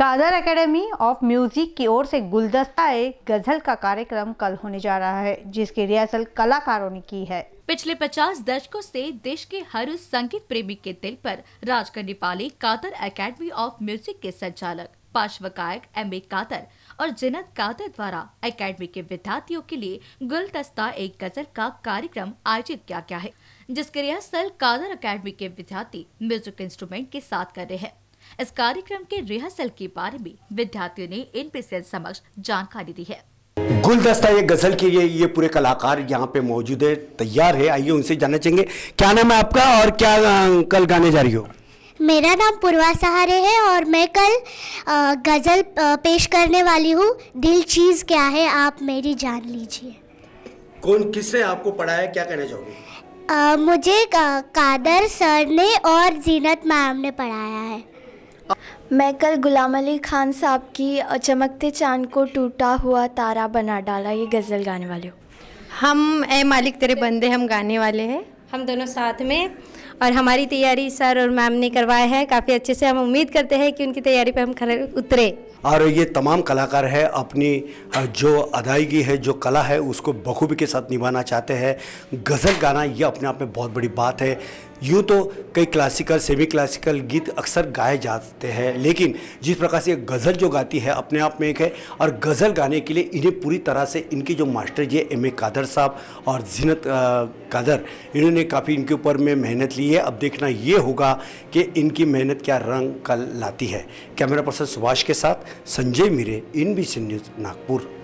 Kader academy of music की ओर से गुलदस्ता एक गज़ल का कार्यक्रम कल होने जा रहा है, जिसकी रिहर्सल कलाकारों ने की है। पिछले 50 दशकों से देश के हर उस संगीत प्रेमी के दिल पर राज करने कादर एकेडमी ऑफ़ म्यूज़िक के संचालक पार्श्व गायक एम ए कादर और जिनत कादर द्वारा एकेडमी के विद्यार्थियों के लिए गुलदस्ता एक गज़ल का कार्यक्रम आयोजित किया गया है, जिसके रिहर्सल कादर एकेडमी के विद्यार्थी म्यूज़िक इंस्ट्रूमेंट के साथ कर रहे हैं। इस कार्यक्रम के रिहर्सल के बारे में विद्यार्थियों ने एनपीसीएल समक्ष जानकारी दी है। गुलदस्ता ये गज़ल के लिए ये पूरे कलाकार यहाँ पे मौजूद है तैयार है। आइए उनसे जानना चाहेंगे क्या नाम है आपका और क्या कल गाने जा रही हो? मेरा नाम पूर्वा सहारे है और मैं कल गज़ल पेश करने वाली हूँ। दिल चीज़ क्या है आप मेरी जान लीजिए। कौन किसने आपको पढ़ाया क्या कहना चाहोगे? मुझे का- कादर सर ने और जीनत मैम ने पढ़ाया है। मैं कल गुलाम अली खान साहब की चमकते चाँद को टूटा हुआ तारा बना डाला ये गज़ल गाने वाले हो। हम ए मालिक तेरे बंदे हम गाने वाले हैं। हम दोनों साथ में। और हमारी तैयारी सर और मैम ने करवाया है। काफ़ी अच्छे से हम उम्मीद करते हैं कि उनकी तैयारी पे हम खरे उतरे। और ये तमाम कलाकार है, अपनी जो अदायगी है, जो कला है, उसको बखूबी के साथ निभाना चाहते हैं। गज़ल गाना, ये अपने आप में बहुत बड़ी बात है। यूँ तो कई क्लासिकल सेमी क्लासिकल गीत अक्सर गाए जाते हैं, लेकिन जिस प्रकार से गज़ल जो गाती है, अपने आप में एक है। और गज़ल गाने के लिए इन्हें पूरी तरह से इनके जो master ji M A Kadar Sahab और जीनत कादर, इन्होंने काफ़ी इनके ऊपर में मेहनत ली है अब देखना ये होगा कि इनकी मेहनत क्या रंग कल लाती है। कैमरा पर्सन सुभाष के साथ Sanjay Meere in B news, Nagpur.